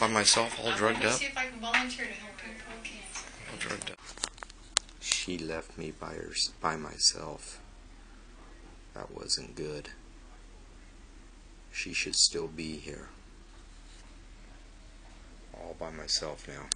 by myself, all drugged up. see if I can volunteer to help cancer. All drugged up. She left me by her, by myself. That wasn't good. She should still be here. All by myself now.